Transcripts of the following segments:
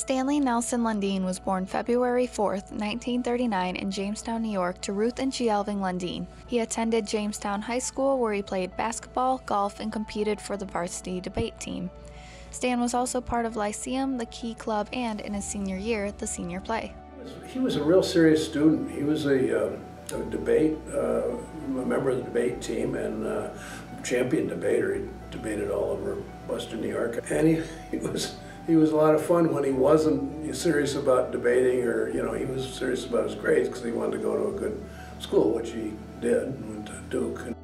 Stanley Nelson Lundine was born February 4, 1939, in Jamestown, New York, to Ruth and G. Elving Lundine. He attended Jamestown High School, where he played basketball, golf, and competed for the varsity debate team. Stan was also part of Lyceum, the Key Club, and in his senior year, the senior play. He was a real serious student. He was a, uh, a debate, uh, a member of the debate team, and uh, champion debater. He debated all over Western New York, and he, he was he was a lot of fun when he wasn't serious about debating or, you know, he was serious about his grades because he wanted to go to a good school, which he did, went to Duke.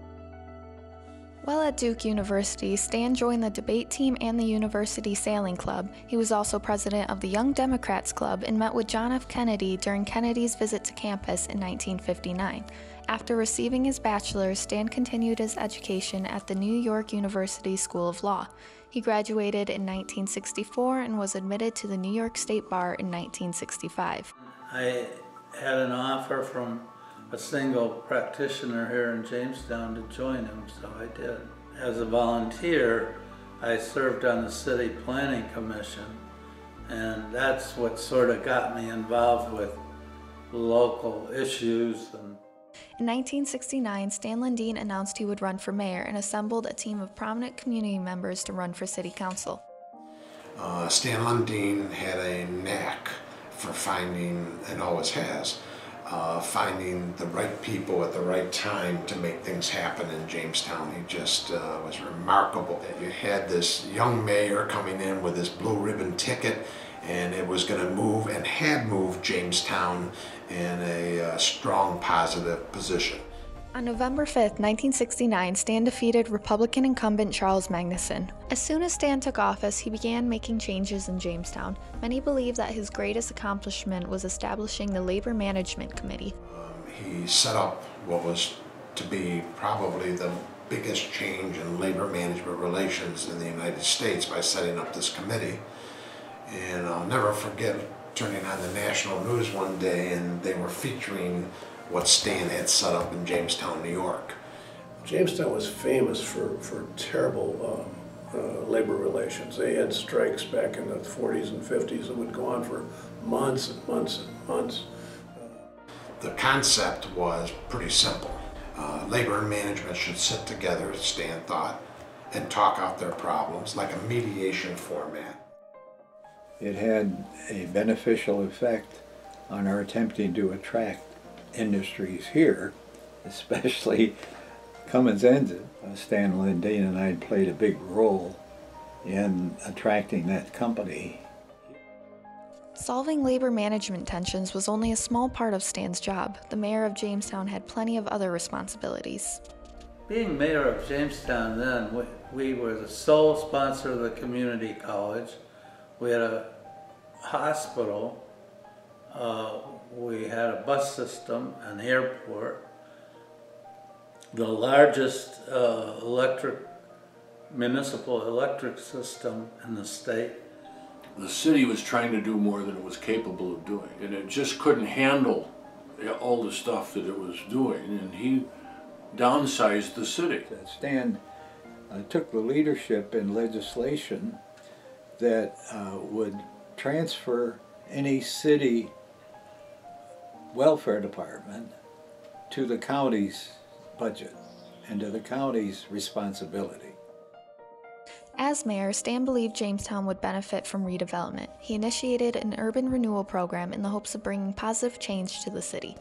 While at Duke University, Stan joined the debate team and the University Sailing Club. He was also president of the Young Democrats Club and met with John F. Kennedy during Kennedy's visit to campus in 1959. After receiving his bachelor's, Stan continued his education at the New York University School of Law. He graduated in 1964 and was admitted to the New York State Bar in 1965. I had an offer from a single practitioner here in Jamestown to join him, so I did. As a volunteer, I served on the City Planning Commission, and that's what sort of got me involved with local issues and in 1969, Stan Lundine announced he would run for mayor and assembled a team of prominent community members to run for city council. Uh, Stan Lundine had a knack for finding, and always has, uh, finding the right people at the right time to make things happen in Jamestown. He just uh, was remarkable. You had this young mayor coming in with this blue ribbon ticket and it was going to move and had moved Jamestown in a uh, strong positive position. On November 5, 1969, Stan defeated Republican incumbent Charles Magnuson. As soon as Stan took office, he began making changes in Jamestown. Many believe that his greatest accomplishment was establishing the Labor Management Committee. Um, he set up what was to be probably the biggest change in labor management relations in the United States by setting up this committee. And I'll never forget turning on the national news one day and they were featuring what Stan had set up in Jamestown, New York. Jamestown was famous for, for terrible um, uh, labor relations. They had strikes back in the 40s and 50s that would go on for months and months and months. The concept was pretty simple. Uh, labor and management should sit together, Stan thought, and talk out their problems like a mediation format it had a beneficial effect on our attempting to attract industries here, especially Cummins Engine. Uh, Stan Lundine and I played a big role in attracting that company. Solving labor management tensions was only a small part of Stan's job. The mayor of Jamestown had plenty of other responsibilities. Being mayor of Jamestown then, we, we were the sole sponsor of the community college. We had a hospital, uh, we had a bus system, an airport, the largest uh, electric, municipal electric system in the state. The city was trying to do more than it was capable of doing, and it just couldn't handle all the stuff that it was doing, and he downsized the city. Stan uh, took the leadership in legislation that uh, would transfer any city welfare department to the county's budget and to the county's responsibility. As mayor, Stan believed Jamestown would benefit from redevelopment. He initiated an urban renewal program in the hopes of bringing positive change to the city.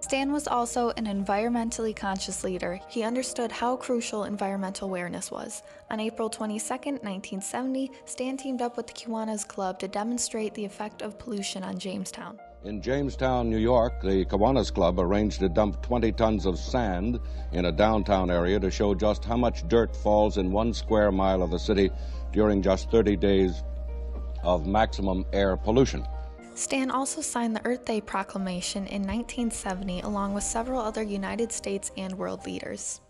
Stan was also an environmentally conscious leader. He understood how crucial environmental awareness was. On April 22, 1970, Stan teamed up with the Kiwanis Club to demonstrate the effect of pollution on Jamestown. In Jamestown, New York, the Kiwanis Club arranged to dump 20 tons of sand in a downtown area to show just how much dirt falls in one square mile of the city during just 30 days of maximum air pollution. Stan also signed the Earth Day Proclamation in 1970 along with several other United States and world leaders.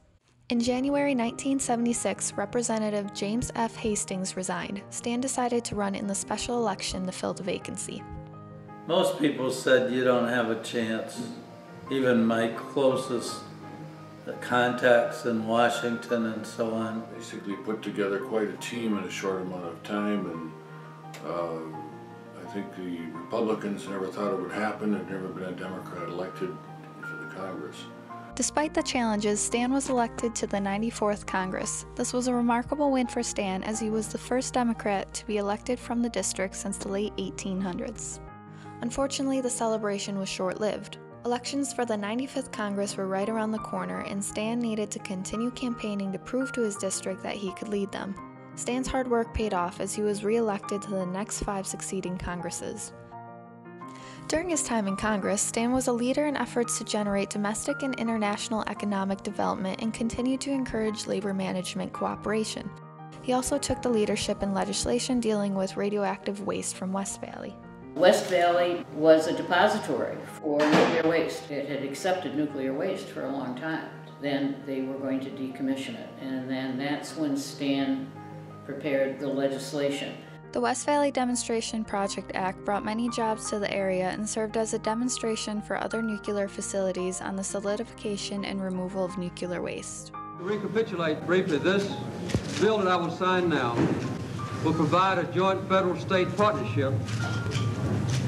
In January 1976, Representative James F. Hastings resigned. Stan decided to run in the special election to fill the vacancy. Most people said you don't have a chance. Even my closest contacts in Washington and so on. Basically put together quite a team in a short amount of time and uh, I think the Republicans never thought it would happen. There'd never been a Democrat elected to the Congress. Despite the challenges, Stan was elected to the 94th Congress. This was a remarkable win for Stan as he was the first Democrat to be elected from the district since the late 1800s. Unfortunately, the celebration was short lived. Elections for the 95th Congress were right around the corner, and Stan needed to continue campaigning to prove to his district that he could lead them. Stan's hard work paid off as he was re elected to the next five succeeding Congresses. During his time in Congress, Stan was a leader in efforts to generate domestic and international economic development and continued to encourage labor management cooperation. He also took the leadership in legislation dealing with radioactive waste from West Valley. West Valley was a depository for nuclear waste. It had accepted nuclear waste for a long time. Then they were going to decommission it, and then that's when Stan prepared the legislation. The West Valley Demonstration Project Act brought many jobs to the area and served as a demonstration for other nuclear facilities on the solidification and removal of nuclear waste. To recapitulate briefly, this bill that I will sign now will provide a joint federal-state partnership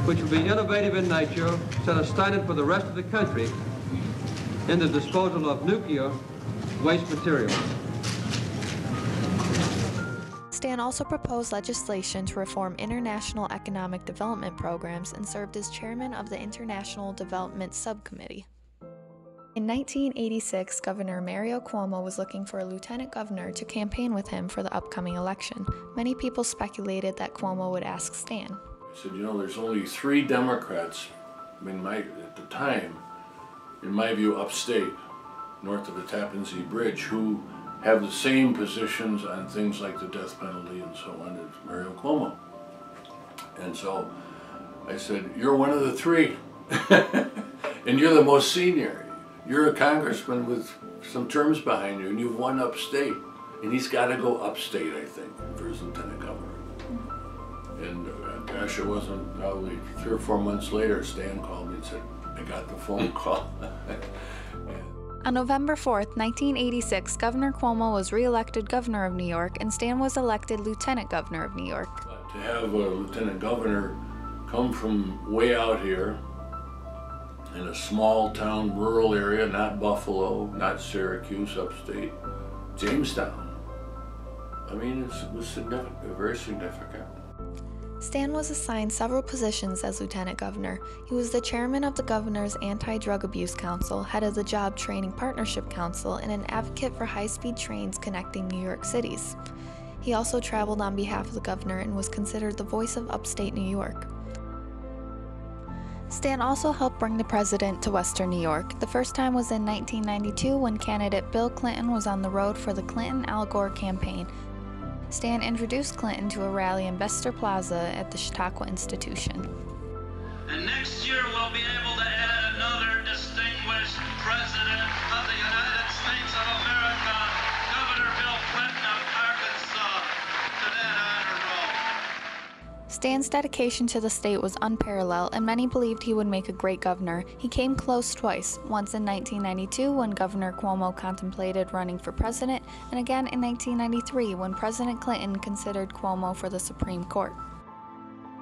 which will be innovative in nature, set a standard for the rest of the country in the disposal of nuclear waste material. Stan also proposed legislation to reform international economic development programs and served as chairman of the International Development Subcommittee. In 1986, Governor Mario Cuomo was looking for a lieutenant governor to campaign with him for the upcoming election. Many people speculated that Cuomo would ask Stan. I said, you know, there's only three Democrats, I mean, my, at the time, in my view, upstate, north of the Tappan Zee Bridge, who have the same positions on things like the death penalty and so on as Mario Cuomo. And so I said, you're one of the three. and you're the most senior. You're a congressman with some terms behind you, and you've won upstate. And he's got to go upstate, I think, for his lieutenant governor. And uh, gosh, it wasn't probably three or four months later, Stan called me and said, I got the phone call. On November 4th, 1986, Governor Cuomo was re-elected governor of New York and Stan was elected lieutenant governor of New York. to have a lieutenant governor come from way out here in a small town, rural area, not Buffalo, not Syracuse, upstate, Jamestown. I mean, it was significant, very significant. Stan was assigned several positions as lieutenant governor. He was the chairman of the governor's Anti Drug Abuse Council, head of the Job Training Partnership Council, and an advocate for high speed trains connecting New York cities. He also traveled on behalf of the governor and was considered the voice of upstate New York. Stan also helped bring the president to Western New York. The first time was in 1992 when candidate Bill Clinton was on the road for the Clinton Al Gore campaign. Stan introduced Clinton to a rally in Bestor Plaza at the Chautauqua Institution. And next year we'll be able to add Stan's dedication to the state was unparalleled, and many believed he would make a great governor. He came close twice once in 1992 when Governor Cuomo contemplated running for president, and again in 1993 when President Clinton considered Cuomo for the Supreme Court.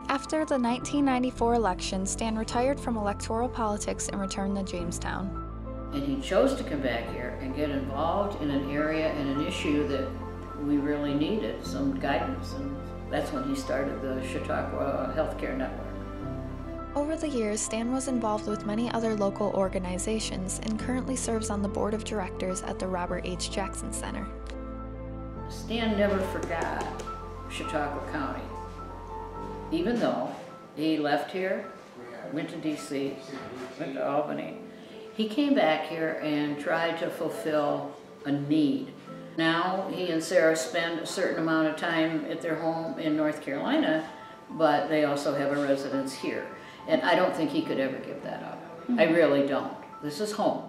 After the 1994 election, Stan retired from electoral politics and returned to Jamestown. And he chose to come back here and get involved in an area and an issue that we really needed some guidance. And that's when he started the Chautauqua Healthcare Network. Over the years, Stan was involved with many other local organizations and currently serves on the board of directors at the Robert H. Jackson Center. Stan never forgot Chautauqua County, even though he left here, went to DC, went to Albany. He came back here and tried to fulfill a need. Now he and Sarah spend a certain amount of time at their home in North Carolina, but they also have a residence here. And I don't think he could ever give that up. I mm-hmm. really don't. This is home.